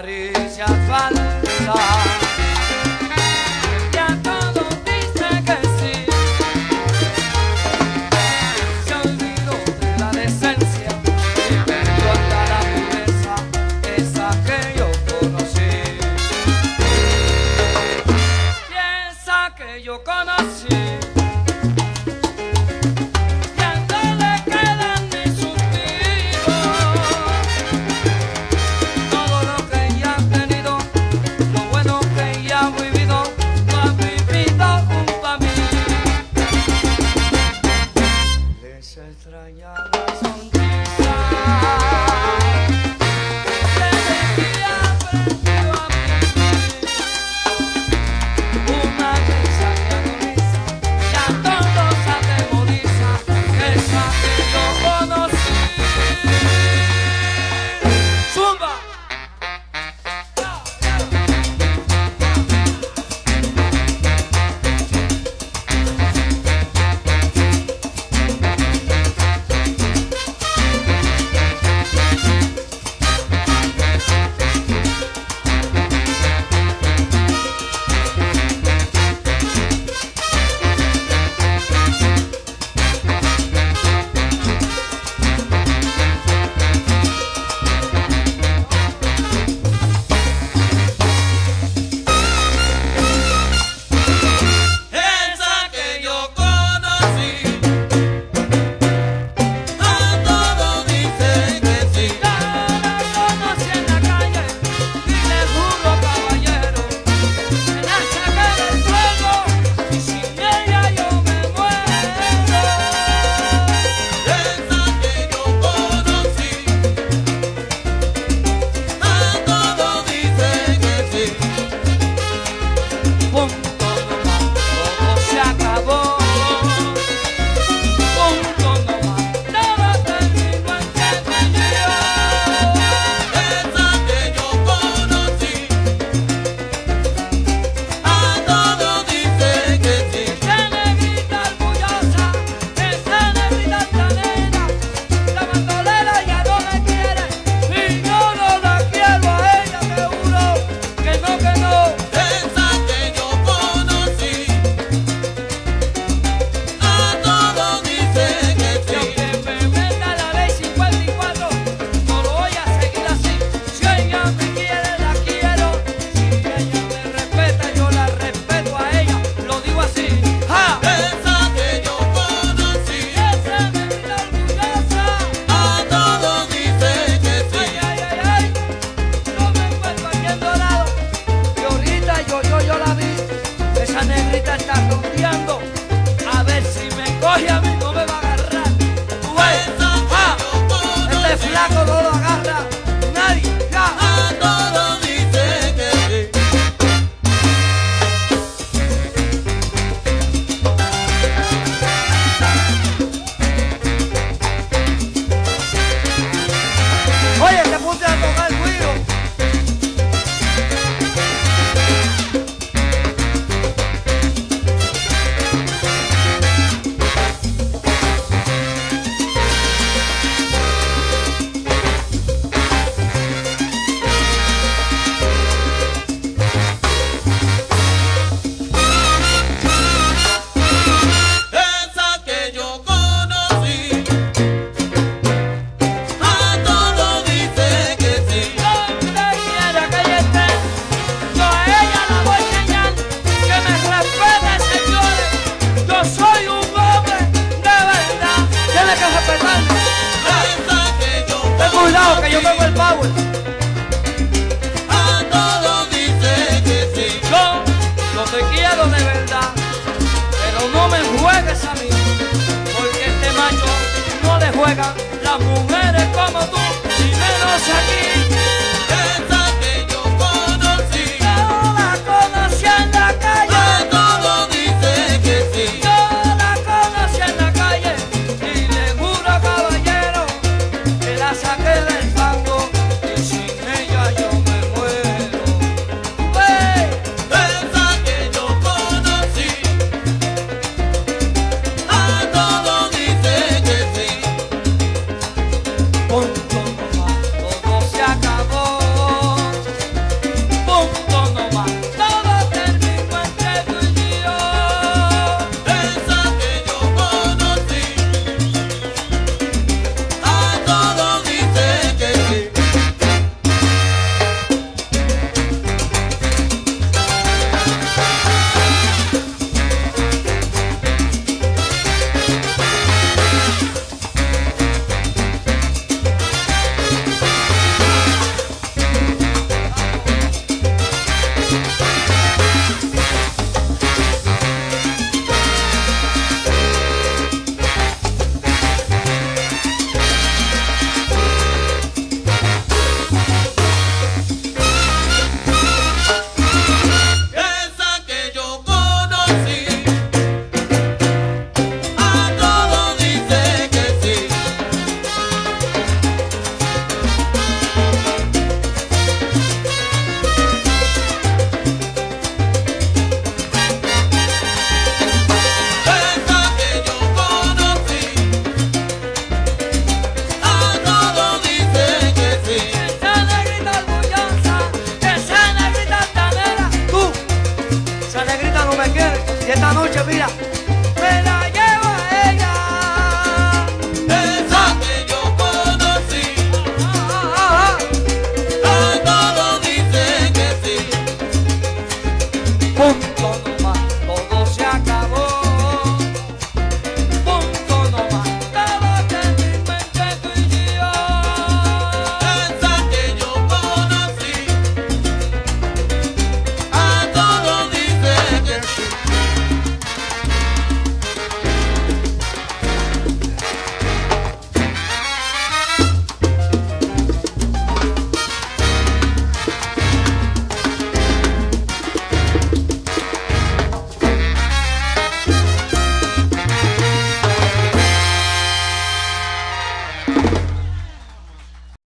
caricia falsa. Aquí.